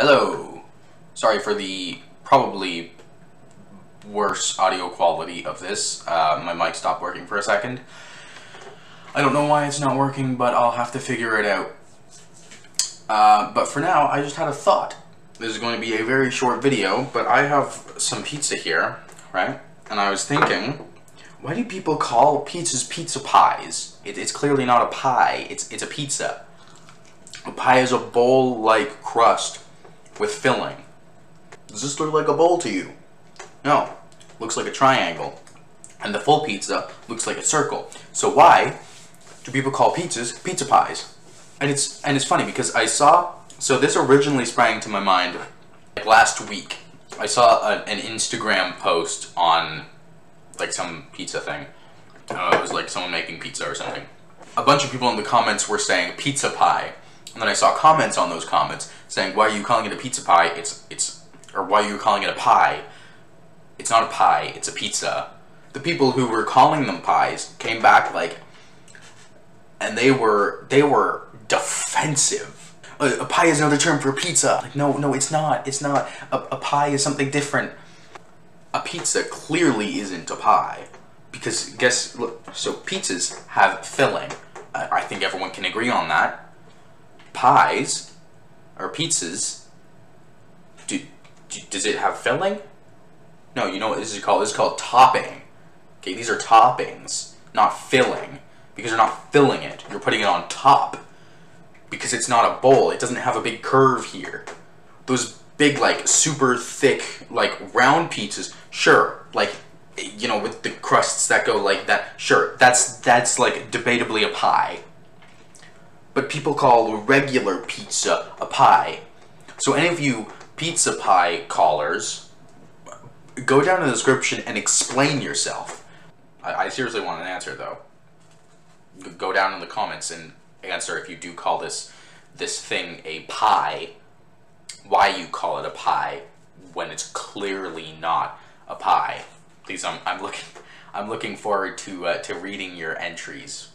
Hello. Sorry for the probably worse audio quality of this. Uh, my mic stopped working for a second. I don't know why it's not working, but I'll have to figure it out. Uh, but for now, I just had a thought. This is going to be a very short video, but I have some pizza here, right? And I was thinking, why do people call pizzas pizza pies? It, it's clearly not a pie, it's, it's a pizza. A pie is a bowl-like crust with filling. Does this look like a bowl to you? No, looks like a triangle. And the full pizza looks like a circle. So why do people call pizzas pizza pies? And it's and it's funny because I saw so this originally sprang to my mind like last week. I saw a, an Instagram post on like some pizza thing. Uh, it was like someone making pizza or something. A bunch of people in the comments were saying pizza pie, and then I saw comments on those comments saying, "Why are you calling it a pizza pie? It's it's or why are you calling it a pie? It's not a pie. It's a pizza." The people who were calling them pies came back like, and they were they were defensive. A, a pie is another term for pizza. Like, no, no, it's not. It's not. A, a pie is something different. A pizza clearly isn't a pie. Because, guess, look, so pizzas have filling. I, I think everyone can agree on that. Pies, or pizzas, do, do, does it have filling? No, you know what this is called? This is called topping. Okay, these are toppings, not filling. Because you're not filling it, you're putting it on top because it's not a bowl. It doesn't have a big curve here. Those big, like, super thick, like, round pizzas, sure, like, you know, with the crusts that go like that, sure, that's, that's, like, debatably a pie. But people call regular pizza a pie. So any of you pizza pie callers, go down in the description and explain yourself. I, I seriously want an answer, though. Go down in the comments and answer if you do call this this thing a pie, why you call it a pie when it's clearly not a pie. Please, I'm, I'm looking I'm looking forward to uh, to reading your entries.